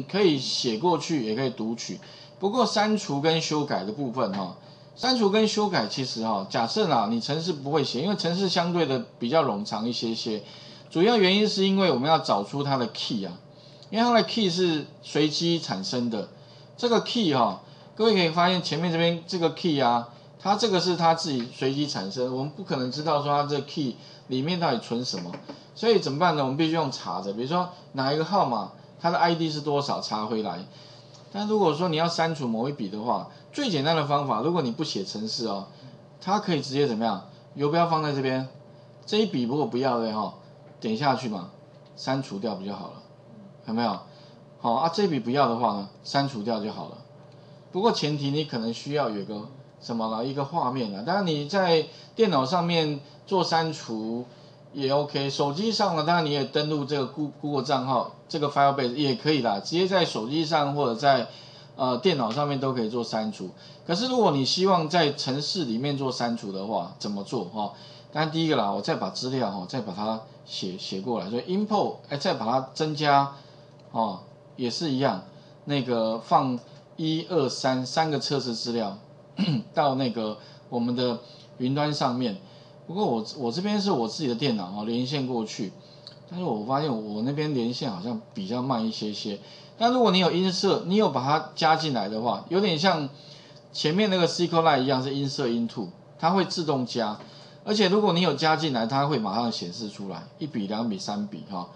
可以写过去，也可以读取。不过删除跟修改的部分哈，删除跟修改其实哈，假设啦，你程式不会写，因为程式相对的比较冗长一些些。主要原因是因为我们要找出它的 key 啊，因为它的 key 是随机产生的。这个 key 哈，各位可以发现前面这边这个 key 啊，它这个是它自己随机产生，我们不可能知道说它这个 key 里面到底存什么，所以怎么办呢？我们必须用查的，比如说哪一个号码，它的 ID 是多少，查回来。但如果说你要删除某一笔的话，最简单的方法，如果你不写程式哦，它可以直接怎么样？游标放在这边，这一笔如果不要的哈。点下去嘛，删除掉不就好了？有没有？好啊，这笔不要的话呢，删除掉就好了。不过前提你可能需要有个什么了，一个画面啊。当然你在电脑上面做删除也 OK，手机上呢，当然你也登录这个 Google 账号，这个 Firebase 也可以啦，直接在手机上或者在呃电脑上面都可以做删除。可是如果你希望在城市里面做删除的话，怎么做哈？当然第一个啦，我再把资料哈，再把它写写过来，所以 import 哎，再把它增加哦，也是一样，那个放一二三三个测试资料 到那个我们的云端上面。不过我我这边是我自己的电脑啊，连线过去，但是我发现我那边连线好像比较慢一些些。但如果你有音色，你有把它加进来的话，有点像前面那个 SQLite 一样是音色 into，它会自动加。而且如果你有加进来，它会马上显示出来一笔、两笔、三笔哈。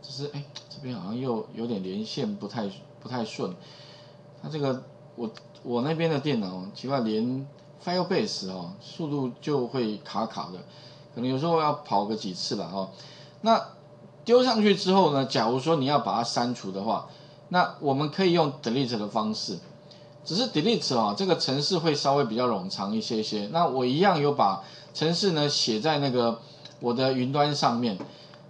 只是哎，这边好像又有点连线不太不太顺。它这个我我那边的电脑奇怪，连 Firebase 哦速度就会卡卡的，可能有时候要跑个几次了哈。那丢上去之后呢，假如说你要把它删除的话，那我们可以用 delete 的方式。只是 delete 啊，这个程式会稍微比较冗长一些些。那我一样有把。程式呢写在那个我的云端上面，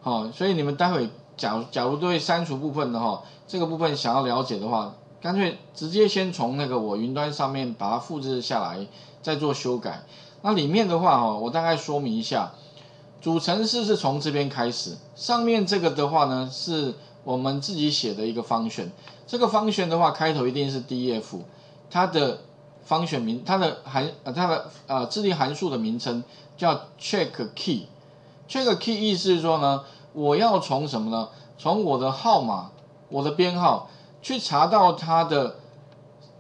好，所以你们待会假如假如对删除部分的哈，这个部分想要了解的话，干脆直接先从那个我云端上面把它复制下来，再做修改。那里面的话哈，我大概说明一下，主程式是从这边开始，上面这个的话呢，是我们自己写的一个方选，这个方选的话开头一定是 D F 它的。方选名，它的函呃，它的呃，智力函数的名称叫 check key。check key 意思是说呢，我要从什么呢？从我的号码、我的编号去查到它的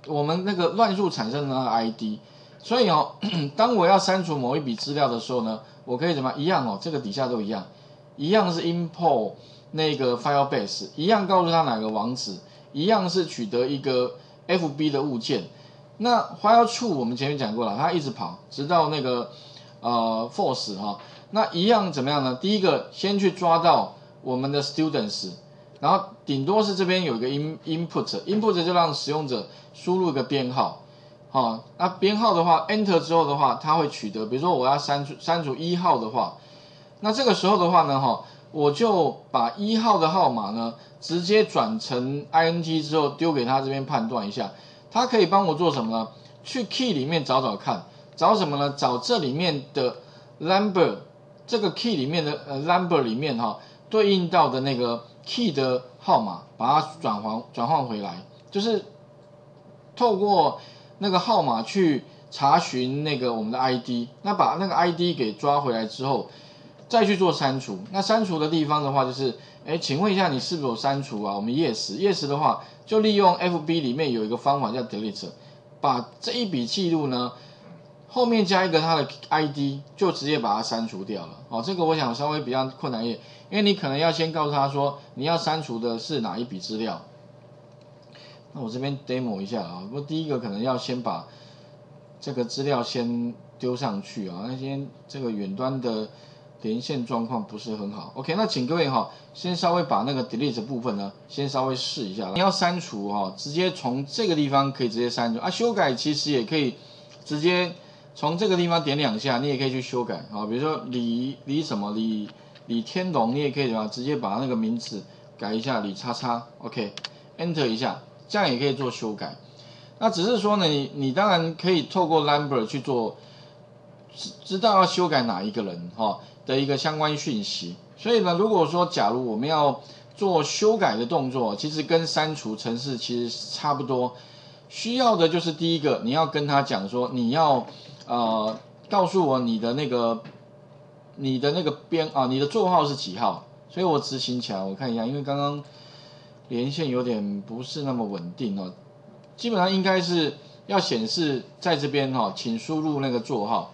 我们那个乱数产生的那个 ID。所以哦，当我要删除某一笔资料的时候呢，我可以怎么一样哦？这个底下都一样，一样是 import 那个 Firebase，一样告诉他哪个网址，一样是取得一个 FB 的物件。那 file to 我们前面讲过了，它一直跑，直到那个呃 force 哈，那一样怎么样呢？第一个先去抓到我们的 students，然后顶多是这边有一个 in input，input 就让使用者输入一个编号，好，那编号的话 enter 之后的话，它会取得，比如说我要删除删除一号的话，那这个时候的话呢，哈，我就把一号的号码呢直接转成 int 之后丢给他这边判断一下。它可以帮我做什么呢？去 key 里面找找看，找什么呢？找这里面的 number，这个 key 里面的呃 number 里面哈，对应到的那个 key 的号码，把它转换转换回来，就是透过那个号码去查询那个我们的 ID，那把那个 ID 给抓回来之后，再去做删除。那删除的地方的话，就是。哎，请问一下，你是否删除啊？我们 yes，yes 的话，就利用 FB 里面有一个方法叫 delete，把这一笔记录呢，后面加一个它的 ID，就直接把它删除掉了。哦，这个我想稍微比较困难一点，因为你可能要先告诉他说你要删除的是哪一笔资料。那我这边 demo 一下啊，不过第一个可能要先把这个资料先丢上去啊，那先这个远端的。连线状况不是很好，OK，那请各位哈，先稍微把那个 delete 部分呢，先稍微试一下。你要删除哈，直接从这个地方可以直接删除啊。修改其实也可以直接从这个地方点两下，你也可以去修改啊。比如说李李什么李李天龙，你也可以什么直接把那个名字改一下李叉叉，OK，Enter 一下，这样也可以做修改。那只是说呢，你你当然可以透过 number 去做，知知道要修改哪一个人哈。的一个相关讯息，所以呢，如果说假如我们要做修改的动作，其实跟删除程式其实差不多。需要的就是第一个，你要跟他讲说，你要呃告诉我你的那个你的那个编啊，你的座号是几号？所以我执行起来，我看一下，因为刚刚连线有点不是那么稳定哦。基本上应该是要显示在这边哈，请输入那个座号。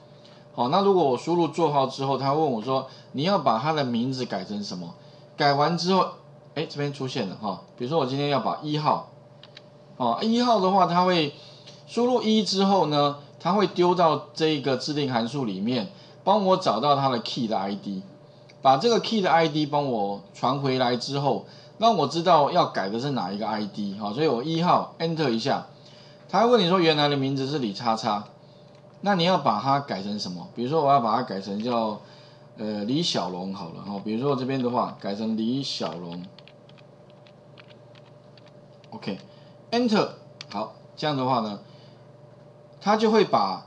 好，那如果我输入座号之后，他问我说，你要把他的名字改成什么？改完之后，哎，这边出现了哈，比如说我今天要把一号。哦，一号的话，它会输入一之后呢，它会丢到这个制定函数里面，帮我找到它的 key 的 ID，把这个 key 的 ID 帮我传回来之后，让我知道要改的是哪一个 ID 哈，所以我一号 enter 一下，他会问你说原来的名字是李叉叉，那你要把它改成什么？比如说我要把它改成叫呃李小龙好了哈，比如说这边的话改成李小龙，OK。Enter，好，这样的话呢，它就会把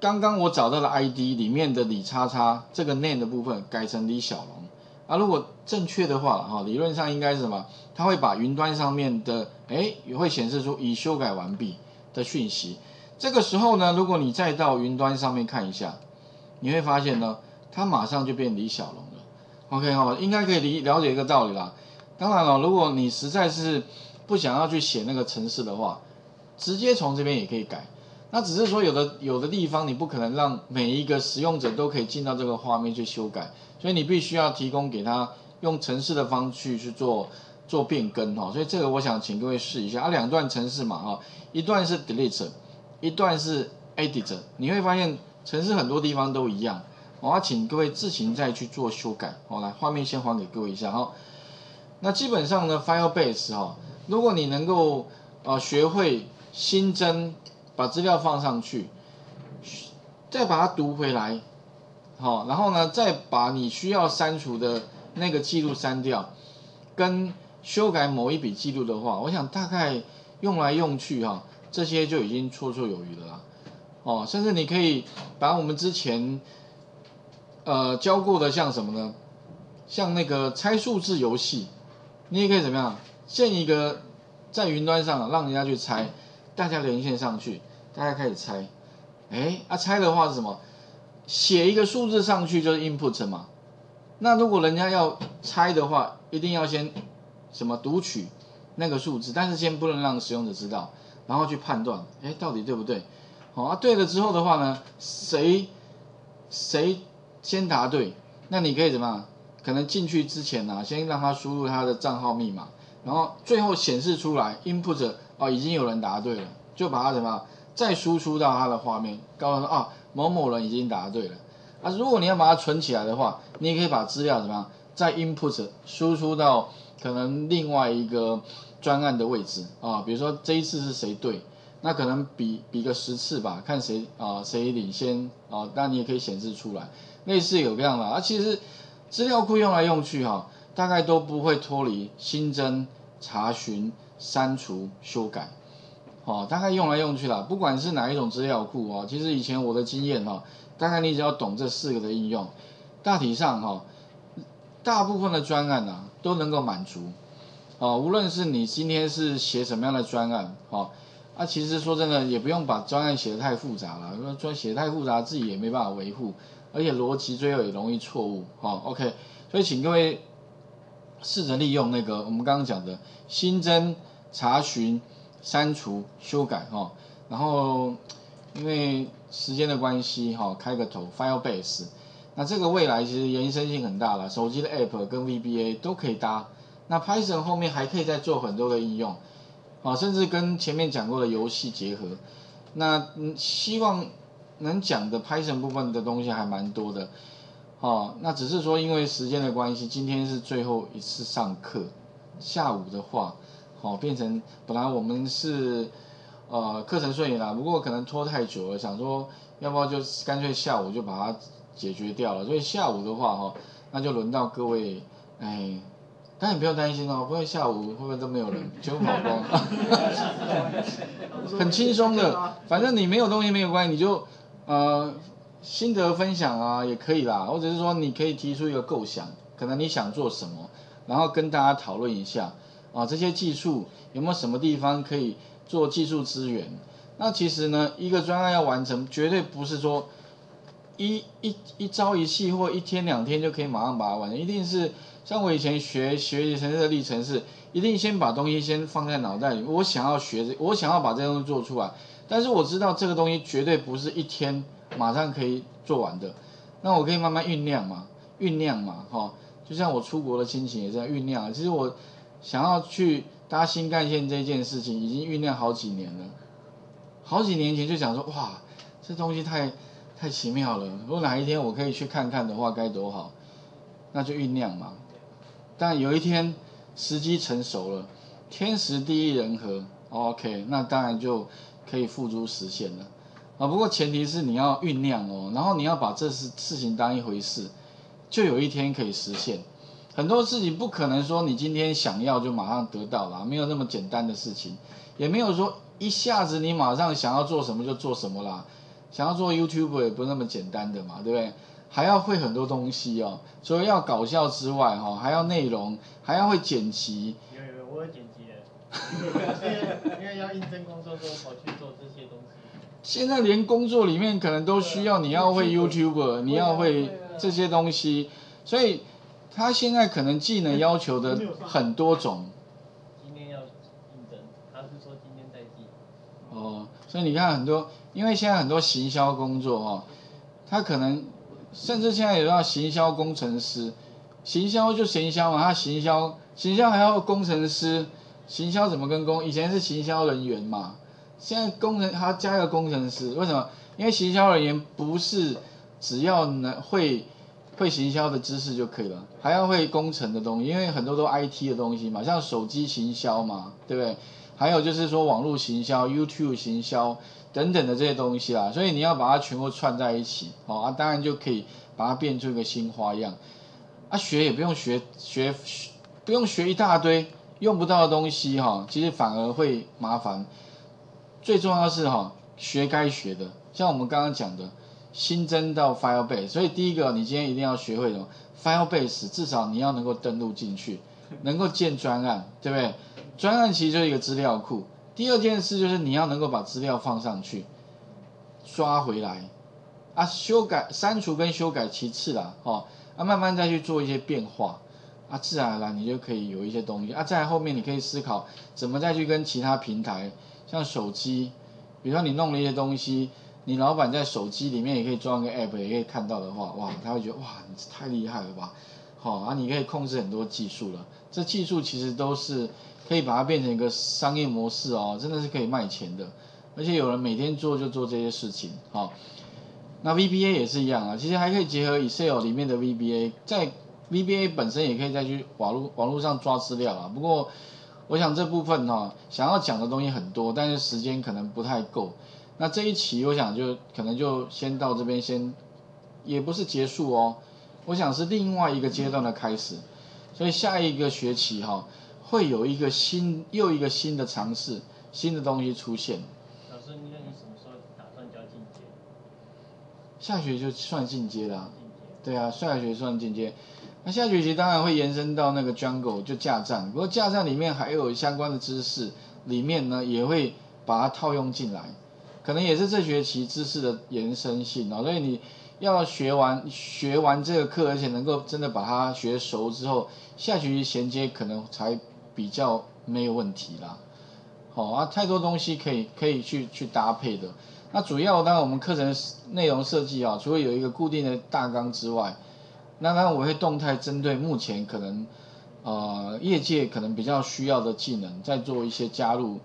刚刚我找到的 ID 里面的李叉叉这个 name 的部分改成李小龙。啊，如果正确的话，哈，理论上应该是什么？它会把云端上面的，哎，也会显示出已修改完毕的讯息。这个时候呢，如果你再到云端上面看一下，你会发现呢，它马上就变李小龙了。OK 哈，应该可以理了解一个道理啦。当然了，如果你实在是不想要去写那个程式的话，直接从这边也可以改。那只是说有的有的地方你不可能让每一个使用者都可以进到这个画面去修改，所以你必须要提供给他用程式的方式去做做变更哈。所以这个我想请各位试一下啊，两段程式嘛哈，一段是 delete，一段是 edit，你会发现程式很多地方都一样，我要请各位自行再去做修改。好，来画面先还给各位一下哈。那基本上呢，Firebase 哈。如果你能够呃学会新增，把资料放上去，再把它读回来，好，然后呢再把你需要删除的那个记录删掉，跟修改某一笔记录的话，我想大概用来用去哈，这些就已经绰绰有余了啦。哦，甚至你可以把我们之前呃教过的像什么呢？像那个猜数字游戏，你也可以怎么样？建一个在云端上让人家去猜，大家连线上去，大家开始猜，哎，啊猜的话是什么？写一个数字上去就是 input 嘛。那如果人家要猜的话，一定要先什么读取那个数字，但是先不能让使用者知道，然后去判断，哎，到底对不对？好啊，对了之后的话呢，谁谁先答对，那你可以怎么样？可能进去之前呢，先让他输入他的账号密码。然后最后显示出来，input 哦已经有人答对了，就把它什么再输出到它的画面，告诉他啊某某人已经答对了。啊，如果你要把它存起来的话，你也可以把资料怎么样再 input 输出到可能另外一个专案的位置啊，比如说这一次是谁对，那可能比比个十次吧，看谁啊谁领先啊，那你也可以显示出来，类似有这样的啊，其实资料库用来用去哈。大概都不会脱离新增、查询、删除、修改，哦，大概用来用去啦，不管是哪一种资料库啊，其实以前我的经验哈，大概你只要懂这四个的应用，大体上哈，大部分的专案呐都能够满足，哦，无论是你今天是写什么样的专案，哦，啊，其实说真的也不用把专案写的太复杂了，因为专写太复杂自己也没办法维护，而且逻辑最后也容易错误，哦，OK，所以请各位。试着利用那个我们刚刚讲的新增、查询、删除、修改哈，然后因为时间的关系哈，开个头 Firebase，那这个未来其实延伸性很大了，手机的 App 跟 VBA 都可以搭，那 Python 后面还可以再做很多的应用，啊，甚至跟前面讲过的游戏结合，那嗯，希望能讲的 Python 部分的东西还蛮多的。哦，那只是说因为时间的关系，今天是最后一次上课。下午的话，好变成本来我们是呃课程顺延啦，不过可能拖太久了，想说要不要就干脆下午就把它解决掉了。所以下午的话哈，那就轮到各位，哎，但你不用担心哦，不会下午会不会都没有人，全部跑光，很轻松的，反正你没有东西没有关系，你就呃。心得分享啊，也可以啦，或者是说你可以提出一个构想，可能你想做什么，然后跟大家讨论一下啊，这些技术有没有什么地方可以做技术资源？那其实呢，一个专案要完成，绝对不是说一一一朝一夕或一天两天就可以马上把它完成，一定是像我以前学学习程式的历程是，一定先把东西先放在脑袋里，我想要学，我想要把这东西做出来，但是我知道这个东西绝对不是一天马上可以做完的，那我可以慢慢酝酿嘛，酝酿嘛，哈，就像我出国的心情也在酝酿，其实我想要去搭新干线这件事情已经酝酿好几年了。好几年前就想说，哇，这东西太太奇妙了。如果哪一天我可以去看看的话，该多好。那就酝酿嘛。但有一天时机成熟了，天时地利人和，OK，那当然就可以付诸实现了。啊，不过前提是你要酝酿哦，然后你要把这事事情当一回事，就有一天可以实现。很多事情不可能说你今天想要就马上得到了，没有那么简单的事情，也没有说。一下子你马上想要做什么就做什么啦，想要做 YouTube 也不那么简单的嘛，对不对？还要会很多东西哦，除了要搞笑之外哈，还要内容，还要会剪辑。有有，我有剪辑的，因为要应征工作，候跑去做这些东西。现在连工作里面可能都需要你要会 YouTube，你要会这些东西，所以他现在可能技能要求的很多种。今天要应征，他是说今天在记哦，所以你看很多，因为现在很多行销工作哦，他可能甚至现在有要行销工程师，行销就行销嘛，他行销行销还要工程师，行销怎么跟工？以前是行销人员嘛，现在工程他加一个工程师，为什么？因为行销人员不是只要能会会行销的知识就可以了，还要会工程的东西，因为很多都 IT 的东西嘛，像手机行销嘛，对不对？还有就是说网络行销、YouTube 行销等等的这些东西啦，所以你要把它全部串在一起，好啊，当然就可以把它变出一个新花样。啊，学也不用学学，不用学一大堆用不到的东西哈，其实反而会麻烦。最重要是哈，学该学的，像我们刚刚讲的新增到 Firebase，所以第一个你今天一定要学会什么？Firebase，至少你要能够登录进去，能够建专案，对不对？专案其实就是一个资料库。第二件事就是你要能够把资料放上去，刷回来，啊，修改、删除跟修改其次啦，哦，啊，慢慢再去做一些变化，啊，自然而然你就可以有一些东西，啊，在后面你可以思考怎么再去跟其他平台，像手机，比如说你弄了一些东西，你老板在手机里面也可以装个 app，也可以看到的话，哇，他会觉得哇，你太厉害了吧，好，啊，你可以控制很多技术了，这技术其实都是。可以把它变成一个商业模式哦，真的是可以卖钱的，而且有人每天做就做这些事情，好，那 VBA 也是一样啊，其实还可以结合 Excel 里面的 VBA，在 VBA 本身也可以再去网络网络上抓资料啊。不过我想这部分哈，想要讲的东西很多，但是时间可能不太够。那这一期我想就可能就先到这边先，也不是结束哦，我想是另外一个阶段的开始，所以下一个学期哈。会有一个新又一个新的尝试，新的东西出现。老师，那你什么时候打算教进阶？下学就算进阶了。对啊，下学算进阶。那下学期当然会延伸到那个 Jungle 就架站，不过架站里面还有相关的知识，里面呢也会把它套用进来，可能也是这学期知识的延伸性哦。所以你要学完学完这个课，而且能够真的把它学熟之后，下学期衔接可能才。比较没有问题啦，好啊，太多东西可以可以去去搭配的。那主要当然我们课程内容设计啊，除了有一个固定的大纲之外，那当然我会动态针对目前可能呃业界可能比较需要的技能，再做一些加入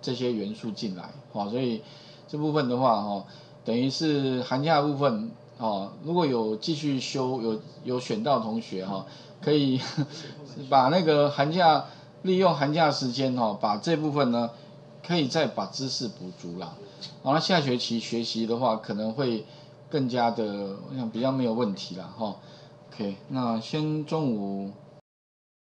这些元素进来，好，所以这部分的话哈，等于是寒假部分哦，如果有继续修有有选到同学哈，可以 把那个寒假。利用寒假时间哈，把这部分呢，可以再把知识补足啦。然后下学期学习的话，可能会更加的，我想比较没有问题了哈。OK，那先中午。